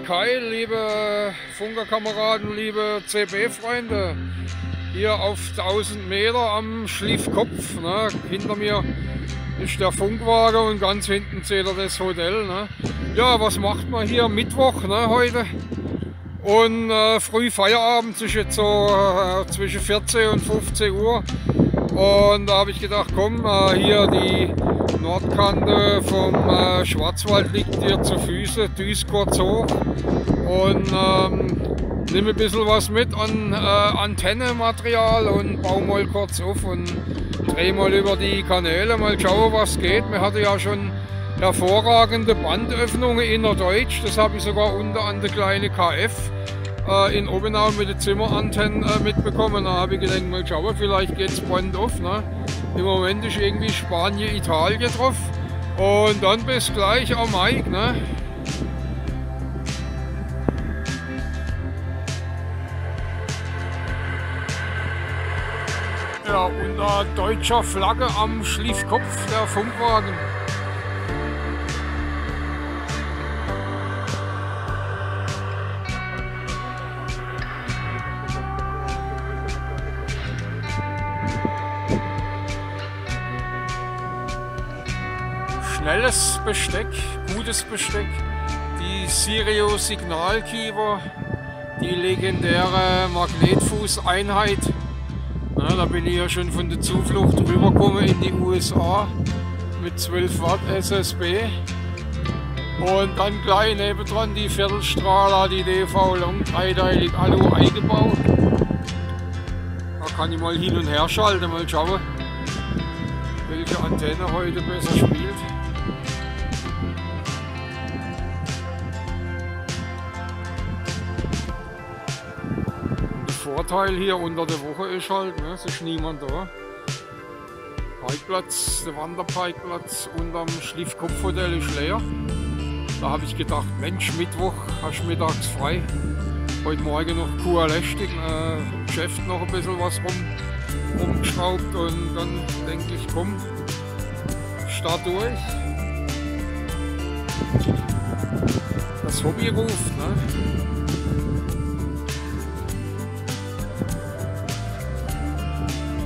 Bergheil, liebe Funkerkameraden, liebe CB-Freunde, hier auf 1000 Meter am Schliefkopf. Ne? Hinter mir ist der Funkwagen und ganz hinten seht ihr das Hotel. Ne? Ja, was macht man hier Mittwoch ne, heute? Und äh, früh Feierabend ist jetzt so äh, zwischen 14 und 15 Uhr. Und da habe ich gedacht, komm, äh, hier die Nordkante vom äh, Schwarzwald liegt dir zu Füßen, düst kurz hoch und ähm, nimm ein bisschen was mit an äh, Antennematerial und baue mal kurz auf und dreh mal über die Kanäle, mal schauen was geht. Wir hatten ja schon hervorragende Bandöffnungen innerdeutsch, das habe ich sogar unter an der kleine KF äh, in Obenau mit den Zimmerantennen äh, mitbekommen. Da habe ich gedacht, mal schauen, vielleicht geht es Band auf. Ne? Im Moment ist irgendwie Spanien, Italien drauf. Und dann bis gleich am Mike. Ne? Ja, unter deutscher Flagge am Schliefkopf der Funkwagen. Schnelles Besteck, gutes Besteck, die Sirio Signalkiewer, die legendäre Magnetfußeinheit. Na, da bin ich ja schon von der Zuflucht rübergekommen in die USA mit 12 Watt SSB. Und dann gleich nebendran die Viertelstrahler, die DV Long dreiteilig Alu eingebaut. Da kann ich mal hin und her schalten, mal schauen, welche Antenne heute besser spielt. Vorteil hier unter der Woche ist halt, ne, es ist niemand da. Parkplatz, der Wanderparkplatz unterm Schliffkopfhotel ist leer. Da habe ich gedacht, Mensch, Mittwoch hast du mittags frei. Heute Morgen noch QLS, äh, Geschäft noch ein bisschen was rum, rumgeschraubt und dann denke ich, komm, start durch. Das Hobby ruft. Ne?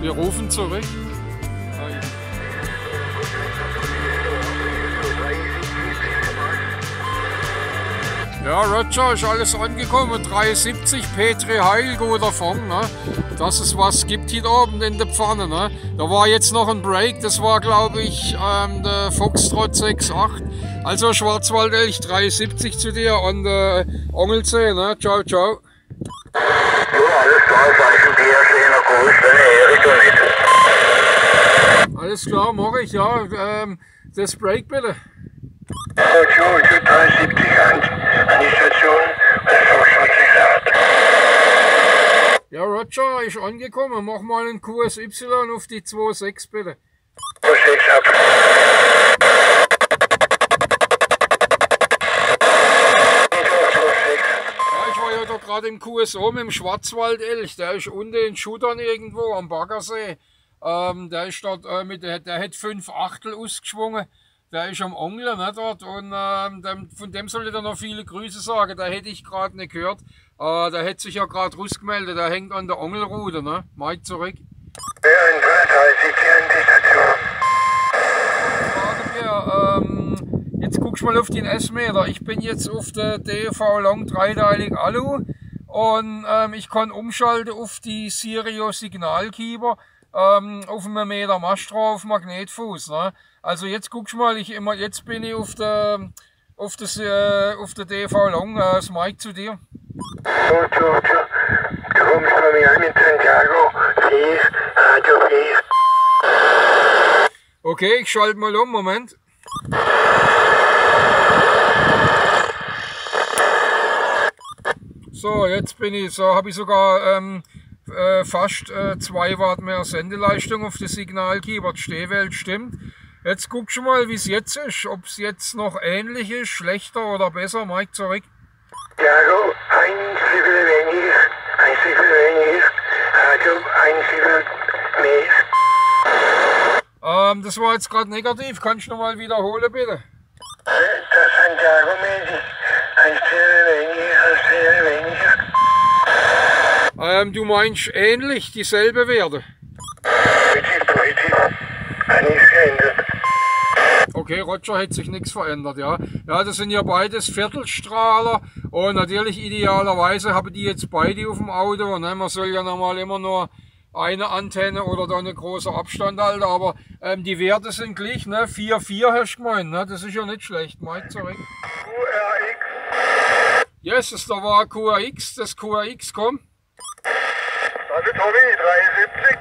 Wir rufen zurück. Ja, Roger, ist alles angekommen. 370 Petri Heil, guter Fang. Ne? Dass es was gibt hier oben in der Pfanne. Ne? Da war jetzt noch ein Break, das war glaube ich ähm, der Foxtrot 68. Also Schwarzwaldelch 370 zu dir an der Angelsee. Ne? Ciao, ciao. Alles klar, Zeichen dir, schöner Gruß, deine Richtung mit. Alles klar, mache ich, ja. Ähm, das Break bitte. Gut, jo, ich 370 an, an die Station. Ja, Roger, ist angekommen. Mach mal einen QSY auf die 2.6 bitte. Was ich ab. Gerade im QSO mit dem Schwarzwaldelch. Der ist unten in Schudern irgendwo am Baggersee. Ähm, der ist dort äh, mit, der, der hat fünf Achtel ausgeschwungen. Der ist am Angeln ne, dort und ähm, dem, von dem soll ich dann noch viele Grüße sagen. Da hätte ich gerade nicht gehört. Äh, der hätte sich ja gerade rausgemeldet. Der hängt an der Angelrute. Ne? Mike zurück. Ja, in 330 hier an die Station. Frage mir, ähm, jetzt guckst du mal auf den S-Meter. Ich bin jetzt auf der DV Long dreiteilig Alu und ähm, ich kann umschalten auf die Sirio Signalkeeper ähm, auf einem Meter Mast drauf, Magnetfuß. Ne? Also jetzt guckst mal, ich immer, jetzt bin ich auf der auf, das, äh, auf der DV Long, äh, das Mike zu dir. Gut, gut. Du kommst bei mir an in Santiago. Please, Radio Please. Okay, ich schalte mal um, Moment. So, jetzt bin ich, so habe ich sogar ähm, äh, fast äh, 2 Watt mehr Sendeleistung auf das Signalkeeper. Die Stehwelt stimmt. Jetzt guckst du mal, wie es jetzt ist. Ob es jetzt noch ähnlich ist, schlechter oder besser. Mike zurück. Tiago, ein Siebel weniger, ein Siebel weniger. Radio, ein Siebel mehr. Ähm, das war jetzt gerade negativ. Kannst du noch mal wiederholen, bitte? Der Santiago mäßig. Ein Stelle weniger, ein Stelle weniger. Ähm, du meinst ähnlich, dieselbe Werte? Okay, Roger hat sich nichts verändert, ja. Ja, das sind ja beides Viertelstrahler und natürlich idealerweise haben die jetzt beide auf dem Auto. Ne? Man soll ja normal immer nur eine Antenne oder da eine große Abstand halten, aber ähm, die Werte sind gleich, ne? 4,4 hast du gemeint, ne? Das ist ja nicht schlecht, Mike, zurück. QRX. Yes, das da war QRX, das QRX kommt. Also Tommy, 73.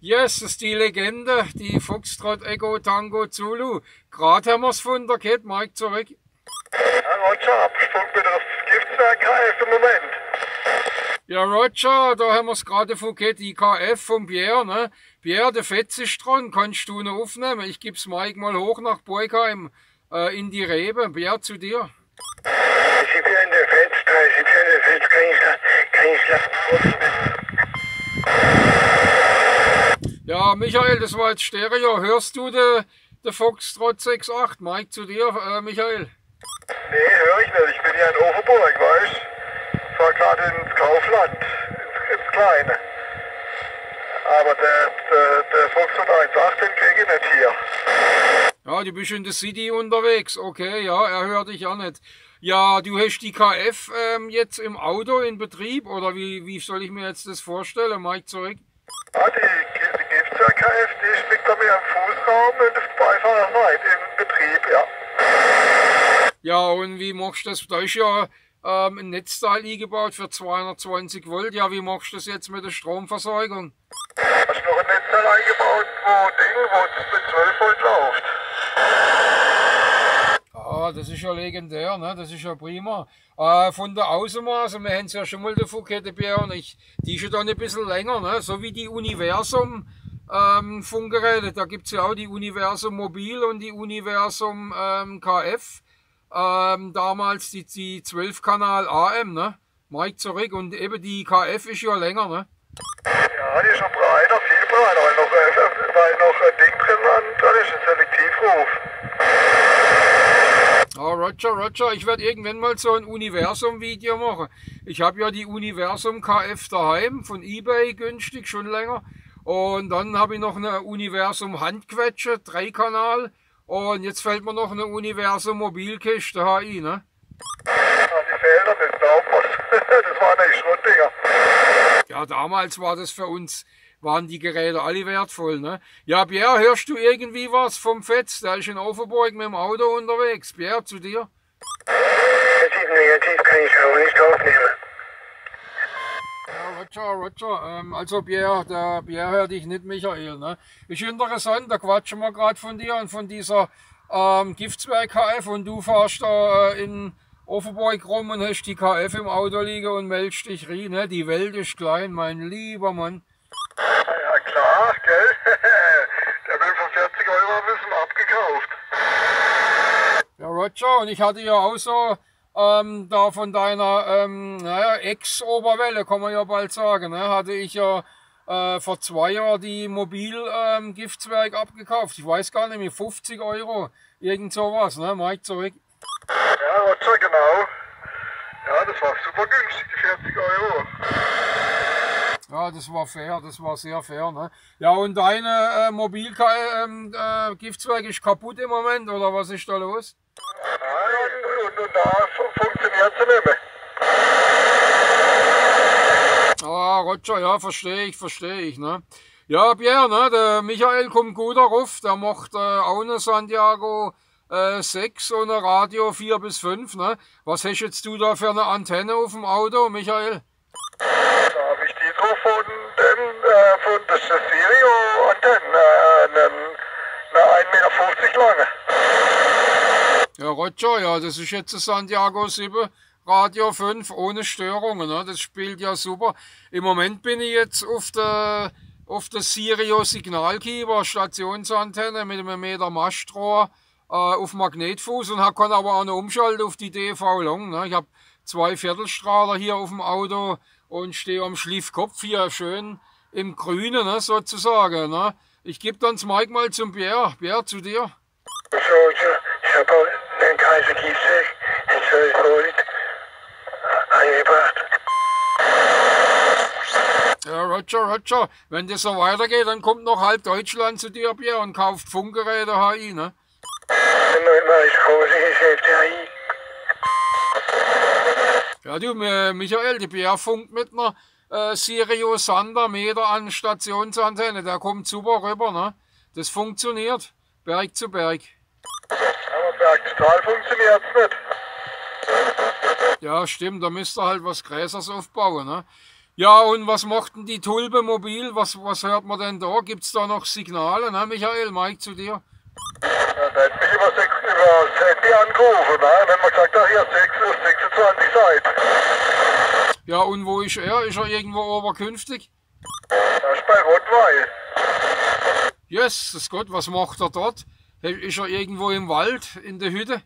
Yes, das ist die Legende, die Foxtrot Echo Tango Zulu. Gerade haben wir es von der Kette, Mike, zurück. Ja, Roger, Absprung bitte das Giftswerk KF im Moment. Ja, Roger, da haben wir es gerade von Kette IKF von Pierre, ne? Pierre, der Fetz ist dran, kannst du noch aufnehmen? Ich gib's Mike mal hoch nach Beugheim, äh, in die Rebe. Pierre, zu dir. Ich bin in der Fenster, ich bin in der Fenster, kann ich, kann ich lassen. Ja, Michael, das war jetzt Stereo. Hörst du den de Foxtrot 6.8? Mike, zu dir, äh, Michael. Nee, höre ich nicht. Ich bin ja in Overburg, weißt Ich war gerade ins Kaufland, ins, ins Kleine. Aber der, der, der Foxtrot 1.8, den kriege ich nicht hier. Ja, du bist in der City unterwegs. Okay, ja, er hört dich ja nicht. Ja, du hast die KF ähm, jetzt im Auto in Betrieb oder wie, wie soll ich mir jetzt das vorstellen? Mike, zurück. Ja, die Giftswerk KF, die liegt bei mir im Fußraum und auf Beifahrerseite im Betrieb, ja. Ja, und wie machst du das? Da ist ja ähm, ein Netzteil eingebaut für 220 Volt. Ja, wie machst du das jetzt mit der Stromversorgung? Hast du noch ein Netzteil eingebaut, wo Ding, wo mit 12 Volt läuft? Ah, das ist ja legendär, ne? das ist ja prima. Äh, von der Außenmaße, wir haben es ja schon mal davon gehabt, Björn, ich, die ist ja dann ein bisschen länger, ne? so wie die Universum ähm, Funkgeräte. Da gibt es ja auch die Universum Mobil und die Universum ähm, KF. Ähm, damals die, die 12 Kanal AM, ne? Mike zurück und eben die KF ist ja länger, ne? Ja, die ist schon breiter, viel breiter, weil noch, äh, weil noch ein Ding drin und drin ist ein Selektivruf. Ah, Roger, Roger, ich werde irgendwann mal so ein Universum-Video machen. Ich habe ja die Universum KF daheim von Ebay günstig, schon länger. Und dann habe ich noch eine Universum Handquetsche, Dreikanal. Und jetzt fällt mir noch eine Universum Mobilkiste HI, ne? Ja, die glaub was. Das waren die Schrottdinger. Ja, damals war das für uns, waren die Geräte alle wertvoll, ne? Ja, Pierre, hörst du irgendwie was vom Fetz? Der ist in Overburg mit dem Auto unterwegs. Pierre, zu dir? Negativ, negativ kann ich aber nicht aufnehmen. Roger, Roger. Ähm, also Pierre, der Pierre hört dich nicht, Michael. Ne? Ist interessant, da quatschen wir gerade von dir und von dieser ähm, Giftswerk KF und du fährst da äh, in Offenburg rum und hast die KF im Auto liegen und meldest dich rein. Ne? Die Welt ist klein, mein lieber Mann. Ja, klar, gell? Der will für 40 Euro ein bisschen abgekauft. Ja, Roger, und ich hatte ja auch so ähm, da von deiner ähm, naja, Ex-Oberwelle, kann man ja bald sagen, ne, hatte ich ja äh, vor zwei Jahren die Mobil-Giftswerk abgekauft. Ich weiß gar nicht mehr, 50 Euro, irgend sowas, ne, Mike zurück. Ja, Roger, genau. Ja, das war super günstig, die 40 Euro. Ja, das war fair, das war sehr fair, ne. Ja, und deine äh, Mobil-Giftswerk ist kaputt im Moment, oder was ist da los? Und, und da fu- funktioniert sie nicht mehr. Ah, Roger, ja, verstehe ich, verstehe ich, ne. Ja, Pierre, ne, der Michael kommt gut darauf, der macht äh, auch eine Santiago äh, 6 und ein Radio 4 bis 5, ne. Was hast jetzt du da für eine Antenne auf dem Auto, Michael? Da habe ich die drauf von den, äh, von eine Stereo-Antenne, äh, eine, eine 1,50 Meter lange. Ja, Roger, ja, das ist jetzt Santiago 7 Radio 5 ohne Störungen, ne? Das spielt ja super. Im Moment bin ich jetzt auf der, auf der Sirio Signalgeber Stationsantenne mit einem Meter Mastrohr äh, auf Magnetfuß und hab- kann aber auch noch umschalten auf die DV Long. Ne? Ich habe zwei Viertelstrahler hier auf dem Auto und stehe am Schliefkopf hier schön im Grünen, ne, sozusagen. Ne? Ich gebe dann das Mike mal zum Pierre. Pierre, zu dir. So, ich, ich habe den Kaiser den 12 Volt angebracht. Ja, Roger, Roger. Wenn das so weitergeht, dann kommt noch halb Deutschland zu dir, Bier, und kauft Funkgeräte HI, ne? Ja, du, Mi- Michael, die Bier funkt mit einer äh, Sirius Sander Meter an Stationsantenne. Der kommt super rüber, ne? Das funktioniert. Berg zu Berg. Aber Bergstrahl funktioniert nicht. Ja, stimmt, da müsst ihr halt was Gräsers aufbauen, ne? Ja, und was macht denn die Tulpe mobil? Was, was hört man denn da? Gibt's da noch Signale, ne, Michael? Mike zu dir? Ja, der hat mich über, sechs, über das Handy angerufen. Ne? Dann haben wir gesagt, ach hier, 6, 26 Seiten. Ja, und wo ist er? Ist er irgendwo oberkünftig? Das ist bei Rotweil. Jesus Gott, was macht er dort? Ist er irgendwo im Wald, in der Hütte?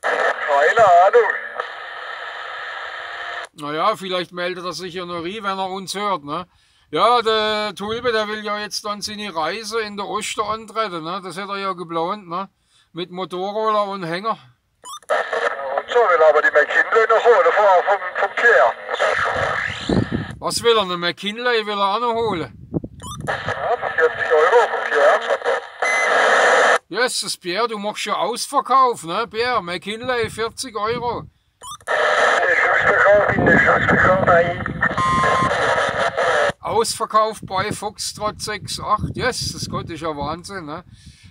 Keine Ahnung. Naja, vielleicht meldet er sich ja noch rein, wenn er uns hört, ne? Ja, der Tulpe, der will ja jetzt dann seine Reise in der Osten antreten, ne? Das hat er ja geplant, ne? Mit Motorroller und Hänger. Und so will aber die McKinley noch holen vom, vom, vom Pierre. Was will er? Eine McKinley will er auch noch holen. Ja, für 40 Euro vom Pierre. Jesus, Pierre, du machst ja Ausverkauf, ne? Pierre, McKinley, 40 Euro. Ausverkauf bei Foxtrot 68. Jesus Gott, ist ja Wahnsinn, ne?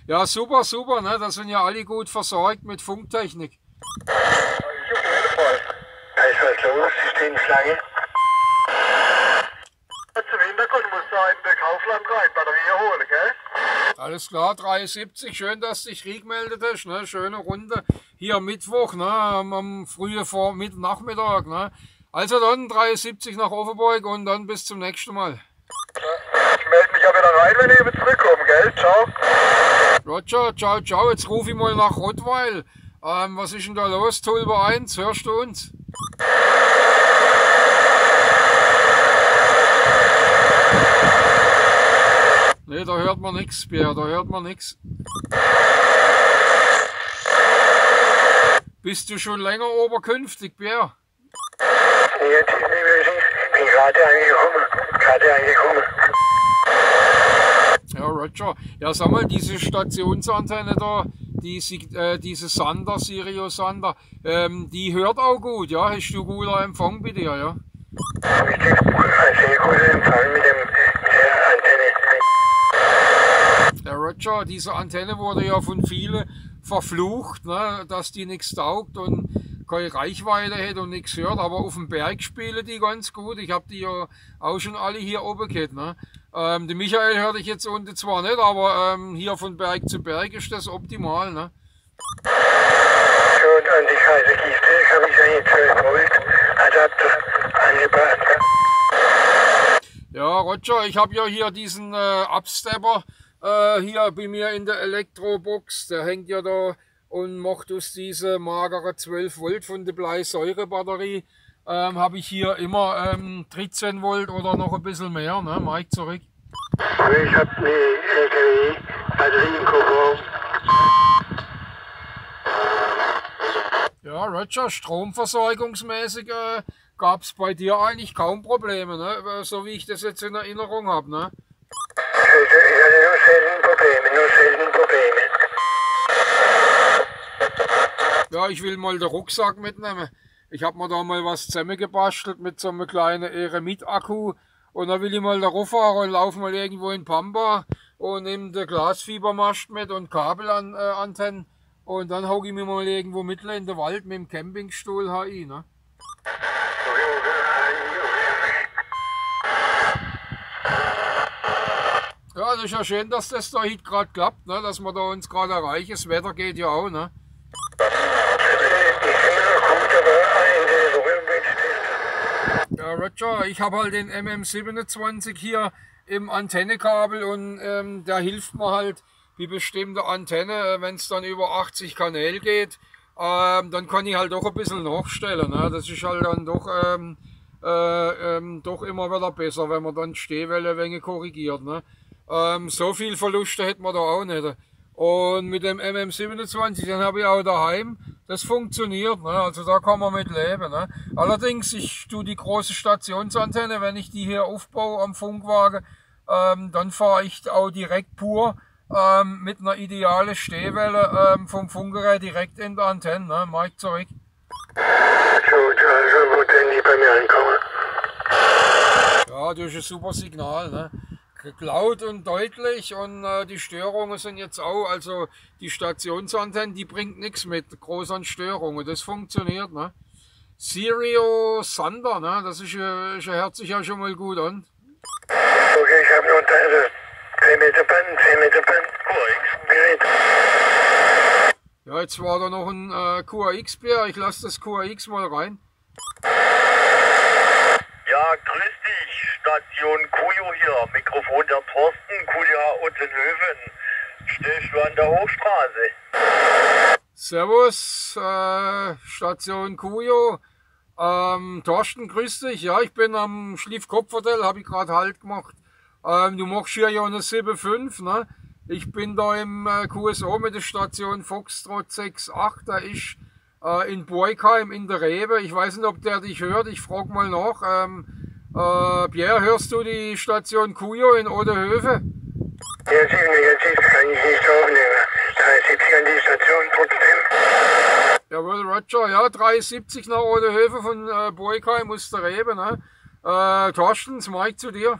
Ja, super, super, ne? Da sind ja alle gut versorgt mit Funktechnik. Jeden Fall. Da ist was los, die stehen. Zum Hintergrund muss der Kaufland rein, Batterie holen, gell? Alles klar, 73. Schön, dass dich gemeldet hast. Ne? Schöne Runde. Hier Mittwoch, ne? am, am frühen Vor mit Nachmittag. Ne? Also dann 73 nach Offenburg und dann bis zum nächsten Mal. Ich melde mich ja wieder rein, wenn ich wieder zurückkomme, gell? Ciao. Roger, ciao, ciao. Jetzt rufe ich mal nach Rottweil. Ähm, was ist denn da los? Tulpe 1, hörst du uns? Nee, da hört man nichts, Pierre, da hört man nichts. Bist du schon länger oberkünftig, Pierre? Jetzt ist nicht mehr ich bin gerade angekommen. Gerade angekommen. Ja, Roger. Ja, sag mal, diese Stationsantenne da, die, äh, diese Sander, Sirius Sander, ähm, die hört auch gut, ja? Hast du guter Empfang bei dir, ja? Richtig, ein sehr guter Empfang mit, dem, mit der Antenne. Roger, diese Antenne wurde ja von vielen verflucht, ne, dass die nichts taugt und keine Reichweite hat und nichts hört, aber auf dem Berg spielen die ganz gut. Ich habe die ja auch schon alle hier oben gehabt. Ne. Ähm, die Michael hörte ich jetzt unten zwar nicht, aber ähm, hier von Berg zu Berg ist das optimal. Ne. Und an die kalte Gifte habe ich einen 12 Volt Adapter angebracht. Ja, Roger, ich habe ja hier diesen äh, Upstepper äh, hier bei mir in der Elektrobox. Der hängt ja da und macht aus diese magere 12 Volt von der Bleisäurebatterie. Ähm, habe ich hier immer ähm, 13 Volt oder noch ein bisschen mehr, ne? Mike zurück. Ich habe eine LKW Batterie im Kofferraum. Ja, Roger, stromversorgungsmäßig äh, gab es bei dir eigentlich kaum Probleme, ne? so wie ich das jetzt in Erinnerung habe. Ne? Ich hatte nur selten Probleme, nur selten Probleme. Ja, ich will mal den Rucksack mitnehmen. Ich habe mir da mal was zusammengebastelt mit so einem kleinen Eremit-Akku. Und dann will ich mal da rauffahren und laufe mal irgendwo in Pampa und nehme den Glasfiebermast mit und Kabelantennen. Äh, und dann hocke ich mich mal irgendwo mitten in den Wald mit dem Campingstuhl HI. Ne? Ja, das ist ja schön, dass das da heute gerade klappt, ne? dass wir da uns gerade erreichen. Das Wetter geht ja auch. Ne? Die Ja, Roger, ich habe halt den MM27 hier im Antennekabel und ähm, der hilft mir halt wie bestimmte Antenne, wenn es dann über 80 Kanäle geht, ähm, dann kann ich halt doch ein bisschen nachstellen. Ne? Das ist halt dann doch, ähm, äh, ähm, doch immer wieder besser, wenn man dann die Stehwelle ein wenig korrigiert. Ne? Ähm, so viel Verluste hätte man da auch nicht. Und mit dem MM27, den habe ich auch daheim. Das funktioniert, ne? also da kann man mit leben. Ne? Allerdings, ich tue die große Stationsantenne, wenn ich die hier aufbaue am Funkwagen, ähm, dann fahre ich auch direkt pur ähm, mit einer idealen Stehwelle ähm, vom Funkgerät direkt in der Antenne. Ne? Mike zurück. Ja, das ist ein super Signal. Ne? Laut und deutlich und äh, die Störungen sind jetzt auch, also die Stationsantenne, die bringt nichts mit großen Störungen. Das funktioniert. Ne? Sirio Sander, ne? das ist, äh, ist, hört sich ja schon mal gut an. Okay, ich habe nur also 10 Meter Band, 10 Meter Band, QAX-Gerät. Ja, jetzt war da noch ein äh, QAX-Bär. Ich lasse das QAX mal rein. Ja, grüß Station Kujo hier. Mikrofon der Thorsten, Kuja Uttenhöfen. An der Hochstraße? Servus, äh, Station Kujo. Ähm, Thorsten, grüß dich. Ja, ich bin am Schliefkopfhotel, habe ich gerade Halt gemacht. Ähm, du machst hier ja eine 7.5, ne? Ich bin da im äh, QSO mit der Station Foxtrot 6.8. Da ist äh, in Boikheim in der Rebe. Ich weiß nicht, ob der dich hört. Ich frage mal nach. Ähm, äh, Pierre, hörst du die Station Kujo in Odehöfe? Jetzt, jetzt ist, kann ich nicht aufnehmen. 73 an die Station trotzdem. Jawohl, Roger. Ja, 370 nach Odehöfe von äh, Boikheim aus der Rebe. Ne? Äh, Thorsten, das Mike zu dir.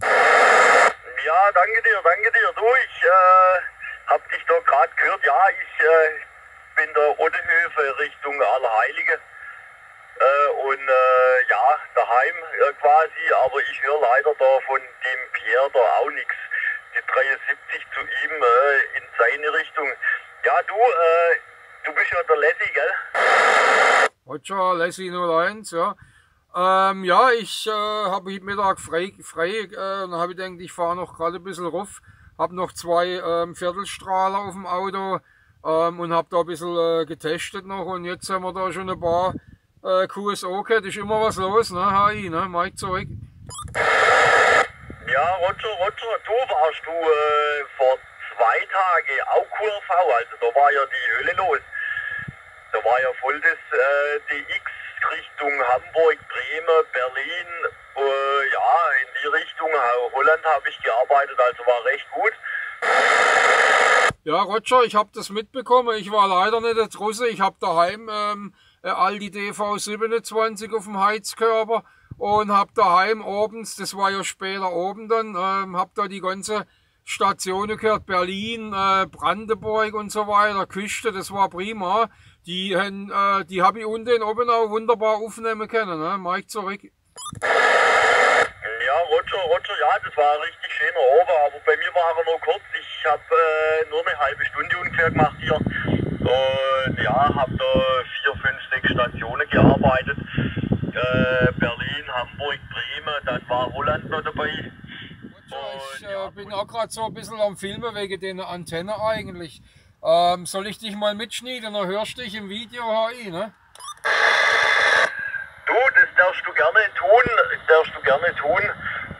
Ja, danke dir, danke dir. Du, ich äh, hab dich doch gerade gehört. Ja, ich äh, bin der Ottehöfe Richtung Allerheilige. Äh, und äh, ja, daheim äh, quasi, aber ich höre leider da von dem Pierre da auch nichts. Die 73 zu ihm äh, in seine Richtung. Ja, du, äh, du bist ja der Lassie, gell? Roger, Lassie 01, ja. Ähm, ja, ich äh, habe heute Mittag frei, frei äh, dann habe ich gedacht, ich fahre noch gerade ein bisschen rauf. Habe noch zwei ähm, Viertelstrahler auf dem Auto ähm, und habe da ein bisschen äh, getestet noch und jetzt haben wir da schon ein paar äh, QSO gehabt. Ist immer was los, ne, HI, ne, Mike zurück. Ja, Roger, Roger, du warst du äh, vor zwei Tagen auch QRV, also da war ja die Hölle los. Da war ja voll das äh, DX Richtung Hamburg, Bremen, Berlin, äh, ja, in die Richtung Holland habe ich gearbeitet, also war recht gut. Ja, Roger, ich habe das mitbekommen. Ich war leider nicht der Russe. Ich habe daheim ähm, äh, Aldi DV27 auf dem Heizkörper und habe daheim abends, das war ja später oben dann, ähm, habe da die ganze Stationen gehört, Berlin, äh, Brandenburg und so weiter, Küste, das war prima. Die, äh, die habe ich unten oben auch wunderbar aufnehmen können, ne? Mike zurück. Ja, Roger, Roger, ja, das war richtig schöner Ober, aber bei mir war er nur kurz. Ich habe äh, nur eine halbe Stunde ungefähr gemacht hier. Und ja, habe da vier, fünf, sechs Stationen gearbeitet. Äh, Berlin, Hamburg, Bremen, dann war Holland noch dabei. ich äh, bin auch gerade so ein bisschen am Filmen wegen der Antenne eigentlich. Ähm, soll ich dich mal mitschneiden, dann hörst du dich im Video HI, ne? Du, das darfst du gerne tun, darfst du gerne tun.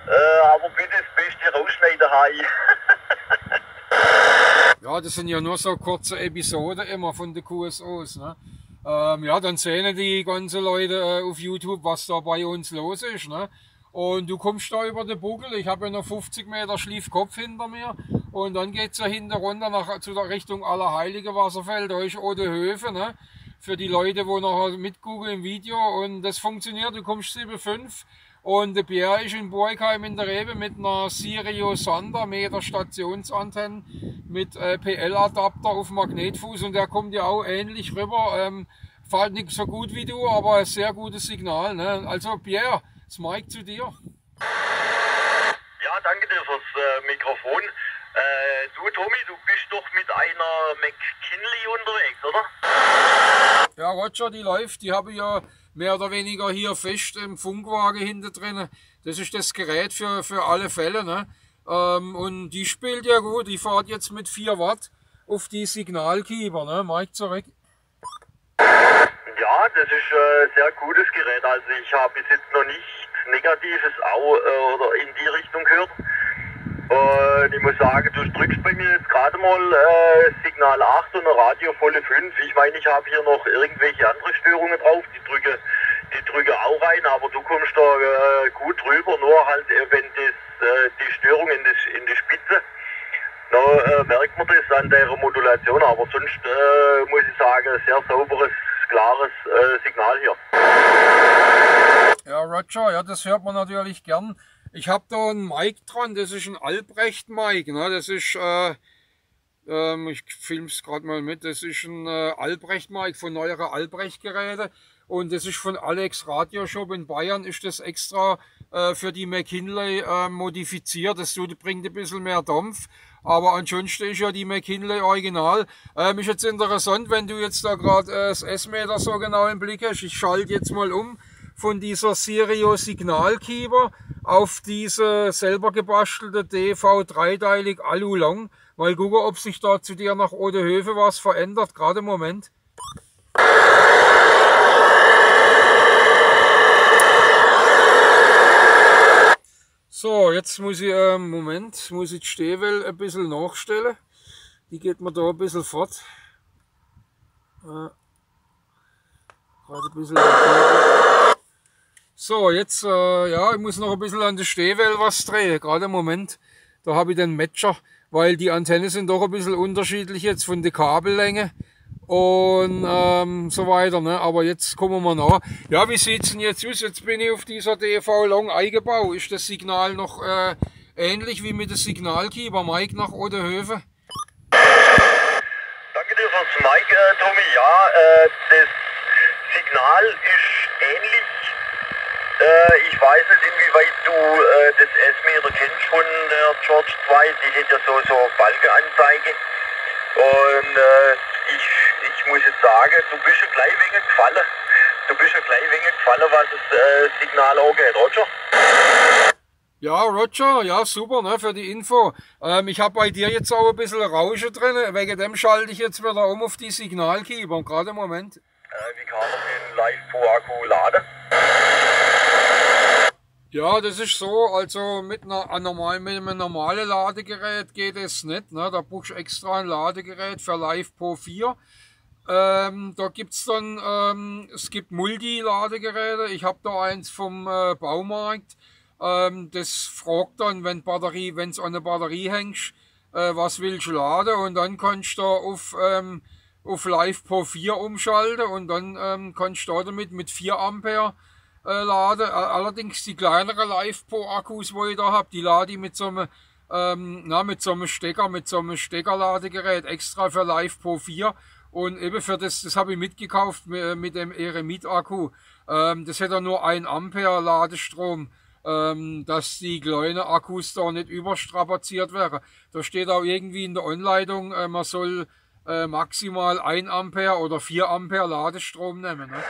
Äh, aber bitte das Beste rausschneiden, HI. das sind ja nur so kurze Episoden immer von den QSOs, ne? Ähm, ja, dann sehen die ganzen Leute äh, auf YouTube, was da bei uns los ist, ne? Und du kommst da über den Buckel, ich habe ja noch 50 Meter Schliefkopf hinter mir und dann geht's ja hinter runter nach, zu der Richtung Allerheilige Wasserfeld, da ist Odehöfe, ne? Für die Leute, wo noch mitgucken im Video und das funktioniert, du kommst 7,5 und der Bär ist in Borgheim in der Rebe mit einer Sirio Sander Meter Stationsantenne mit äh, PL-Adapter auf Magnetfuß und der kommt ja auch ähnlich rüber. Ähm, fällt nicht so gut wie du, aber ein sehr gutes Signal. Ne? Also Pierre, das Mike zu dir. Ja, danke dir fürs äh, Mikrofon. Äh, du Tommy, du bist doch mit einer McKinley unterwegs, oder? Roger, die läuft. Die habe ich ja mehr oder weniger hier fest im Funkwagen hinter drin. Das ist das Gerät für, für alle Fälle. Ne? Ähm, und die spielt ja gut. Die fährt jetzt mit 4 Watt auf die Signalkeeper. Ne? Mike zurück. Ja, das ist ein sehr gutes Gerät. Also ich habe bis jetzt noch nichts Negatives auch, äh, oder in die Richtung gehört. Und ich muss sagen, du drückst bei mir jetzt gerade mal äh, Signal 8 und ein Radio volle 5. Ich meine, ich habe hier noch irgendwelche andere Störungen drauf, die drücke, die drücke auch rein, aber du kommst da äh, gut drüber, nur halt, äh, wenn das, äh, die Störung in, das, in die Spitze, da äh, merkt man das an der Modulation, aber sonst äh, muss ich sagen, sehr sauberes, klares Signal hier. Ja, Roger, ja, das hört man natürlich gern. Ich habe da einen Mic dran, das ist ein Albrecht-Mic, ne? das ist, äh, ähm, ich filme es gerade mal mit, das ist ein äh, Albrecht-Mic von neuere Albrecht-Geräte und das ist von Alex Radio Shop in Bayern, ist das extra äh, für die McKinley äh, modifiziert, das bringt ein bisschen mehr Dampf, aber ansonsten ist ja die McKinley Original. Ähm, ist jetzt interessant, wenn du jetzt da gerade äh, das S-Meter so genau im Blick hast, ich schalte jetzt mal um von dieser Sirio Signalkeeper auf diese selber gebastelte DV dreiteilig Alu Long. Mal gucken, ob sich da zu dir nach Odehöfe was verändert, gerade im Moment. So, jetzt muss ich, äh, Moment, muss ich die Stehwelle ein bisschen nachstellen. Die geht mir da ein bisschen fort. Äh, gerade ein bisschen. So, jetzt, äh, ja, ich muss noch ein bisschen an der Stehwelle was drehen. Gerade im Moment, da habe ich den Matcher, weil die Antennen sind doch ein bisschen unterschiedlich jetzt von der Kabellänge und ähm, so weiter. Ne? Aber jetzt kommen wir nach. Ja, wie sieht's denn jetzt aus? Jetzt bin ich auf dieser DV Long eingebaut. Ist das Signal noch äh, ähnlich wie mit dem Signalkeeper Mike nach Odehöfe? Danke dir fürs Mike, äh, Tommy. Ja, äh, das Signal ist ähnlich äh, ich weiß nicht, inwieweit du äh, das S-Meter kennst von der George 2. Die hat ja so, so Balkenanzeige. Und äh, ich, ich muss jetzt sagen, du bist ja gleich wegen gefallen. Du bist ja gleich wegen gefallen, was das äh, Signal angeht, Roger. Ja, Roger, ja, super, ne, für die Info. Ähm, ich habe bei dir jetzt auch ein bisschen Rauschen drin, wegen dem schalte ich jetzt wieder um auf die Signalkeeper, gerade im Moment. Äh, wie kann man den Live-Pro-Akku laden? Ja, das ist so, also mit, einer, normal, mit einem normalen Ladegerät geht es nicht. Ne? Da brauchst du extra ein Ladegerät für Live Pro 4. Ähm, da gibt's dann, ähm, es gibt Multi-Ladegeräte. Ich habe da eins vom äh, Baumarkt. Ähm, das fragt dann, wenn Batterie, wenn es an der Batterie hängst, äh, was willst du laden und dann kannst du auf, ähm, auf Live Pro 4 umschalten und dann ähm, kannst du damit mit 4 Ampere äh, laden. Allerdings die kleineren LivePro-Akkus, wo ich da habe, die lade ich mit so einem ähm, na, mit so einem Stecker, mit so einem Steckerladegerät extra für LivePro 4 und eben für das, das habe ich mitgekauft mit, mit dem Eremit-Akku. Ähm, das hätte nur 1 Ampere Ladestrom, ähm, dass die kleinen Akkus da nicht überstrapaziert werden. Da steht auch irgendwie in der Anleitung, äh, man soll äh, maximal 1 Ampere oder 4 Ampere Ladestrom nehmen. Ne?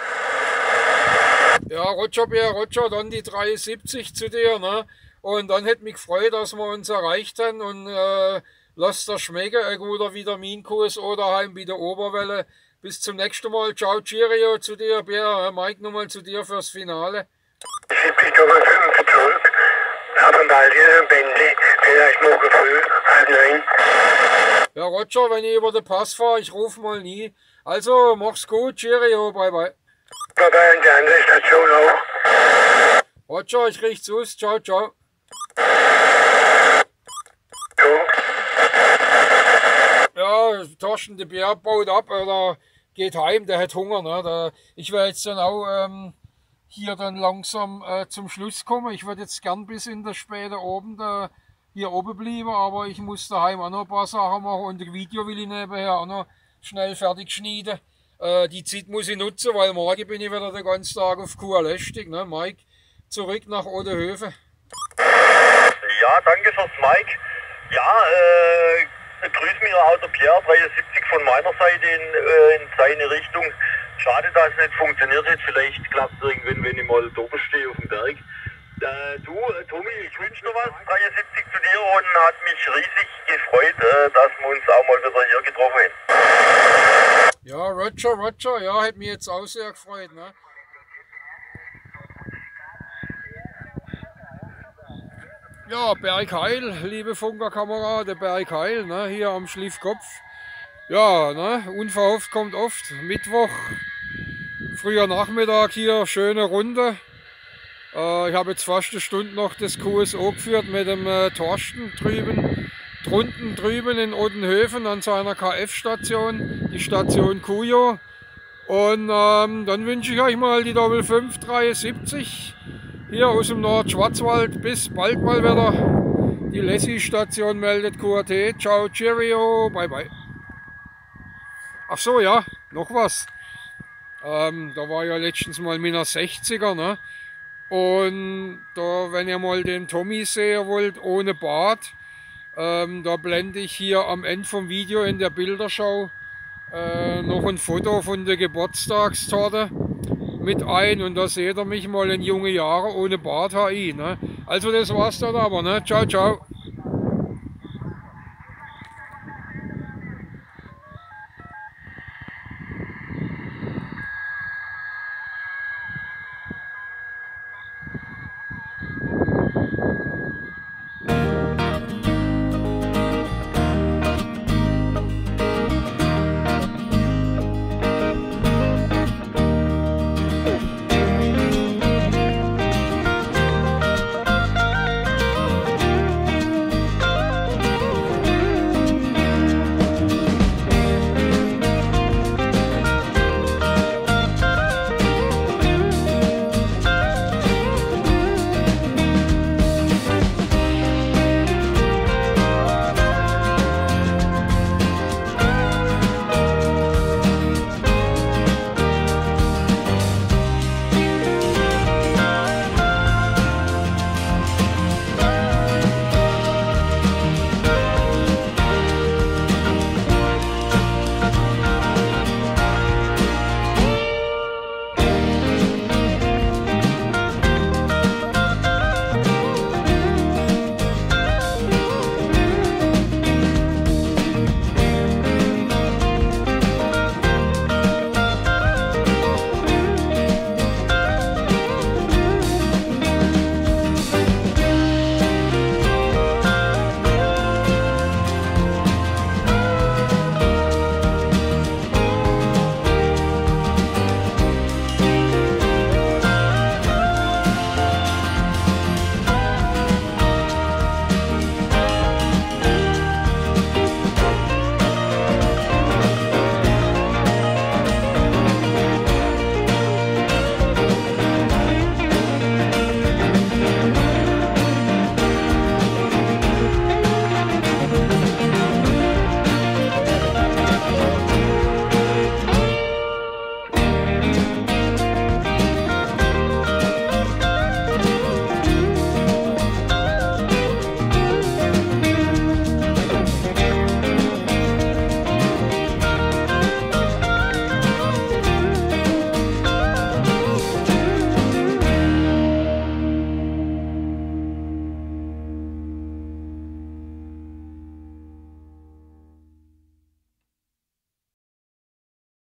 Ja, Roger, Bär, Roger, dann die 73 zu dir, ne? Und dann hätte mich gefreut, dass wir uns erreicht haben und äh, lasst das schmecken, ein guter Vitaminkurs oder heim bei der Oberwelle. Bis zum nächsten Mal. Ciao, Cheerio zu dir, Bär. Mike, nochmal zu dir fürs Finale. Ich bin nochmal für uns zurück. Aber bald wieder ein Bände. Vielleicht morgen früh, halb neun. Ja, Roger, wenn ich über den Pass fahre, ich rufe mal nie. Also, mach's gut, Cheerio, bye bye. Dabei an der anderen Station auch. Roger, ich richte aus. Ciao, ciao. Ja, Torsten de Bär baut ab oder geht heim, der hat Hunger. Ne? Der, ich werde jetzt dann auch ähm, hier dann langsam äh, zum Schluss kommen. Ich würde jetzt gern bis in der späte Abend äh, hier oben bleiben, aber ich muss daheim auch noch ein paar Sachen machen und das Video will ich nebenher auch noch schnell fertig schneiden. Äh, die Zeit muss ich nutzen, weil morgen bin ich wieder den ganzen Tag auf Kuh lästig. Ne? Mike, zurück nach Odehöfe. Ja, danke fürs Mike. Ja, äh, grüß mich auch der Pierre 73 von meiner Seite in, äh, in seine Richtung. Schade, dass es nicht funktioniert hat. Vielleicht klappt es irgendwann, wenn ich mal oben stehe auf dem Berg. Äh, du, äh, Tommy, ich wünsche dir was, 73 zu dir und hat mich riesig gefreut, äh, dass wir uns auch mal wieder hier getroffen haben. Ja, Roger, Roger, ja, hat mich jetzt auch sehr gefreut. Ne? Ja, Bergheil, liebe Funkerkameraden, Bergheil, ne, hier am Schliefkopf. Ja, ne, unverhofft kommt oft. Mittwoch, früher Nachmittag hier, schöne Runde. Äh, ich habe jetzt fast eine Stunde noch das QSO geführt mit dem äh, Torsten drüben, drunten drüben in Odenhöfen an seiner KF-Station, die Station Kujo. Und ähm, dann wünsche ich euch mal die Doppel 5 73 hier aus dem Nordschwarzwald. Bis bald mal wieder. Die Lessi-Station meldet QAT. Ciao, Cheerio, bye bye. Ach so, ja, noch was. Ähm, da war ja letztens mal meiner 60er, ne? Und da, wenn ihr mal den Tommy sehen wollt, ohne Bart, ähm, da blende ich hier am Ende vom Video in der Bilderschau äh, noch ein Foto von der Geburtstagstorte mit ein und da seht ihr mich mal in junge Jahre ohne Bart HI. Ne? Also das war's dann aber. Ne? Ciao, ciao.